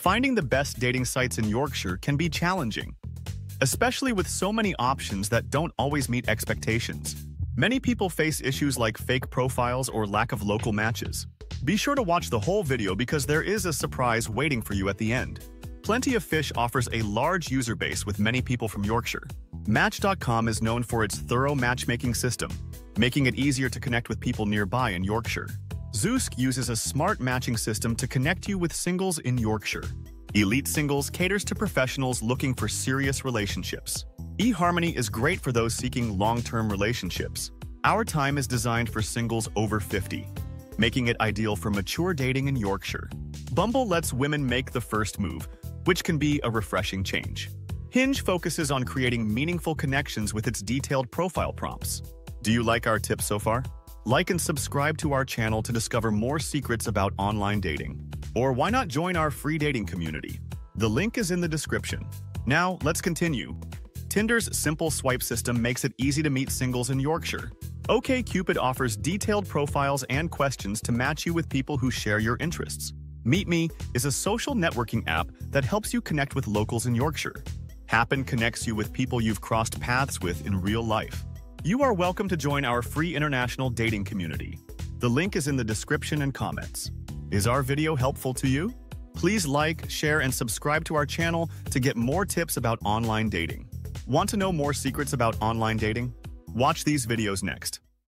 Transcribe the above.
Finding the best dating sites in Yorkshire can be challenging, especially with so many options that don't always meet expectations. Many people face issues like fake profiles or lack of local matches. Be sure to watch the whole video because there is a surprise waiting for you at the end. Plenty of Fish offers a large user base with many people from Yorkshire. Match.com is known for its thorough matchmaking system, making it easier to connect with people nearby in Yorkshire. Zoosk uses a smart matching system to connect you with singles in Yorkshire. Elite Singles caters to professionals looking for serious relationships. eHarmony is great for those seeking long-term relationships. Our Time is designed for singles over 50, making it ideal for mature dating in Yorkshire. Bumble lets women make the first move, which can be a refreshing change. Hinge focuses on creating meaningful connections with its detailed profile prompts. Do you like our tips so far? Like and subscribe to our channel to discover more secrets about online dating. Or why not join our free dating community? The link is in the description. Now, let's continue. Tinder's simple swipe system makes it easy to meet singles in Yorkshire. OkCupid offers detailed profiles and questions to match you with people who share your interests. Meet Me is a social networking app that helps you connect with locals in Yorkshire. Happn connects you with people you've crossed paths with in real life. You are welcome to join our free international dating community. The link is in the description and comments. Is our video helpful to you? Please like, share, and subscribe to our channel to get more tips about online dating. Want to know more secrets about online dating? Watch these videos next.